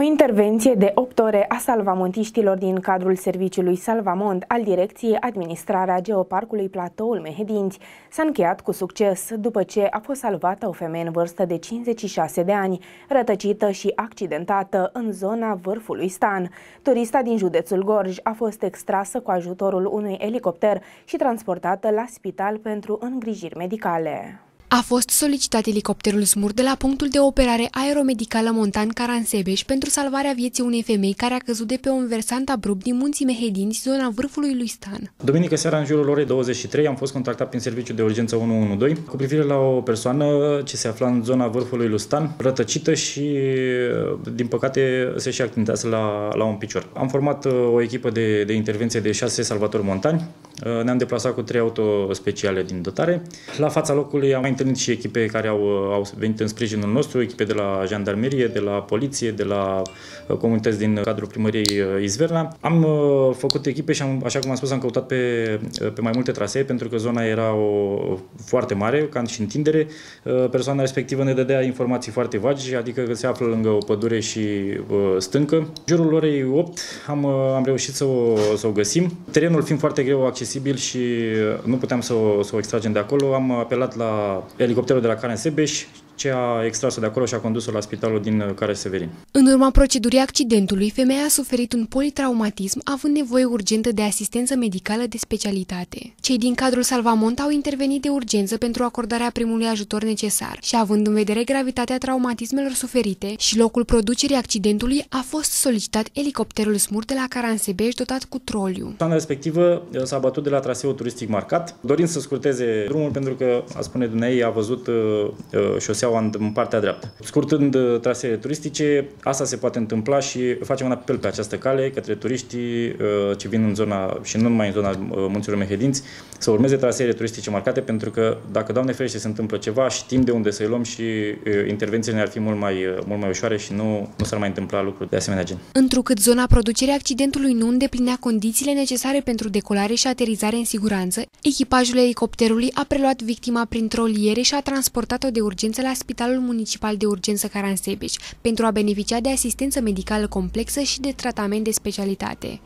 O intervenție de 8 ore a salvamontiștilor din cadrul serviciului Salvamont al Direcției Administrarea Geoparcului Platoul Mehedinți s-a încheiat cu succes după ce a fost salvată o femeie în vârstă de 56 de ani, rătăcită și accidentată în zona vârfului Stan. Turista din județul Gorj a fost extrasă cu ajutorul unui elicopter și transportată la spital pentru îngrijiri medicale. A fost solicitat elicopterul SMUR de la punctul de operare aeromedicală Montan Caransebeș pentru salvarea vieții unei femei care a căzut de pe un versant abrupt din munții Mehedinți, zona vârfului lui Stan. Duminică seara, în jurul orei 23, am fost contactat prin serviciul de urgență 112 cu privire la o persoană ce se afla în zona vârfului lui Stan, rătăcită și, din păcate, se și accidentează la, la un picior. Am format uh, o echipă de, de intervenție de șase salvatori montani. Uh, ne-am deplasat cu trei auto speciale din dotare. La fața locului am întâlnit și echipe care au, au venit în sprijinul nostru, echipe de la jandarmerie, de la poliție, de la uh, comunități din cadrul primăriei uh, Izverna. Am uh, făcut echipe și, am, așa cum am spus, am căutat pe, pe mai multe trasee, pentru că zona era o, foarte mare, ca și întindere. Persoana respectivă ne dădea informații foarte vagi, adică că se află lângă o pădure și stâncă. Jurul orei 8 am, am reușit să o, să o găsim. Terenul fiind foarte greu accesibil și nu puteam să o, să o extragem de acolo, am apelat la elicopterul de la Karen Sebeș ce a extras-o de acolo și a condus-o la spitalul din uh, Care Severin. În urma procedurii accidentului, femeia a suferit un politraumatism, având nevoie urgentă de asistență medicală de specialitate. Cei din cadrul Salvamont au intervenit de urgență pentru acordarea primului ajutor necesar și, având în vedere gravitatea traumatismelor suferite și locul producerii accidentului, a fost solicitat elicopterul SMUR de la Caransebeș dotat cu troliu. Persoana respectivă uh, s-a bătut de la traseul turistic marcat, dorind să scurteze drumul pentru că, a spune dumneavoastră, a văzut uh, uh șosea Steaua în partea dreaptă. Scurtând uh, traseele turistice, asta se poate întâmpla și facem un apel pe această cale către turiștii uh, ce vin în zona și nu numai în zona uh, munților Mehedinți să urmeze traseele turistice marcate pentru că dacă, Doamne ferește, se întâmplă ceva, știm de unde să-i luăm și intervențiile ar fi mult mai, mult mai ușoare și nu, nu s-ar mai întâmpla lucruri de asemenea gen. Întrucât zona producerii accidentului nu îndeplinea condițiile necesare pentru decolare și aterizare în siguranță, echipajul elicopterului a preluat victima prin troliere și a transportat-o de urgență la Spitalul Municipal de Urgență Caransebeș pentru a beneficia de asistență medicală complexă și de tratament de specialitate.